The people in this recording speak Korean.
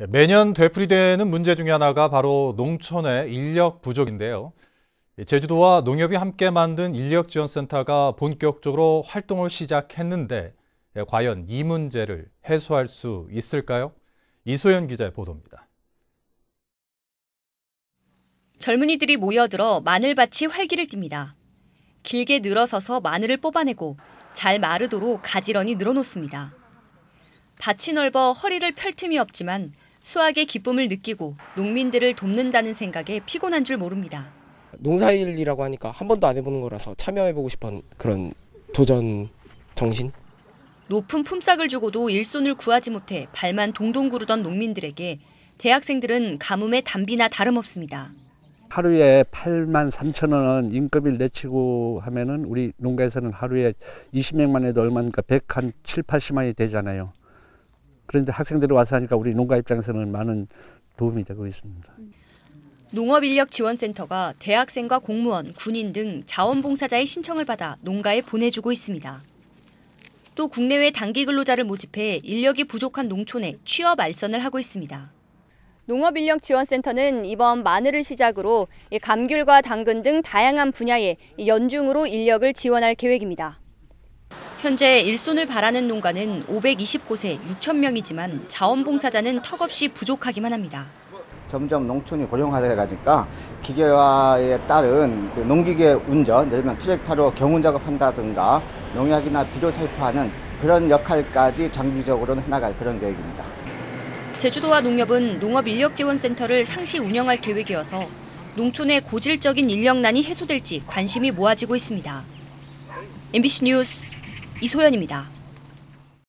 예, 매년 되풀이되는 문제 중에 하나가 바로 농촌의 인력 부족인데요. 제주도와 농협이 함께 만든 인력지원센터가 본격적으로 활동을 시작했는데 예, 과연 이 문제를 해소할 수 있을까요? 이소연 기자의 보도입니다. 젊은이들이 모여들어 마늘밭이 활기를 띱니다. 길게 늘어서서 마늘을 뽑아내고 잘 마르도록 가지런히 늘어놓습니다. 밭이 넓어 허리를 펼 틈이 없지만 수확의 기쁨을 느끼고 농민들을 돕는다는 생각에 피곤한 줄 모릅니다. 농사일이라고 하니까 한 번도 안 해보는 거라서 참여해보고 싶은 그런 도전 정신? 높은 품삯을 주고도 일손을 구하지 못해 발만 동동 구르던 농민들에게 대학생들은 가뭄의 단비나 다름없습니다. 하루에 8만 3천 원 인건비를 내치고 하면은 우리 농가에서는 하루에 20명만 해도 얼마니까 100한 7, 80만이 되잖아요. 그런데 학생들이 와서 하니까 우리 농가 입장에서는 많은 도움이 되고 있습니다. 농업인력지원센터가 대학생과 공무원, 군인 등 자원봉사자의 신청을 받아 농가에 보내주고 있습니다. 또 국내외 단기 근로자를 모집해 인력이 부족한 농촌에 취업 알선을 하고 있습니다. 농업인력지원센터는 이번 마늘을 시작으로 감귤과 당근 등 다양한 분야에 연중으로 인력을 지원할 계획입니다. 현재 일손을 바라는 농가는 520곳에 6천 명이지만 자원봉사자는 턱없이 부족하기만 합니다. 점점 농촌이 고령화되어 가니까 기계화에 따른 그 농기계 운전, 예를 들면 트랙터로 경운 작업한다든가 농약이나 비료 살포하는 그런 역할까지 장기적으로는 해나갈 그런 계획입니다. 제주도와 농협은 농업인력지원센터를 상시 운영할 계획이어서 농촌의 고질적인 인력난이 해소될지 관심이 모아지고 있습니다. MBC 뉴스 이소연입니다.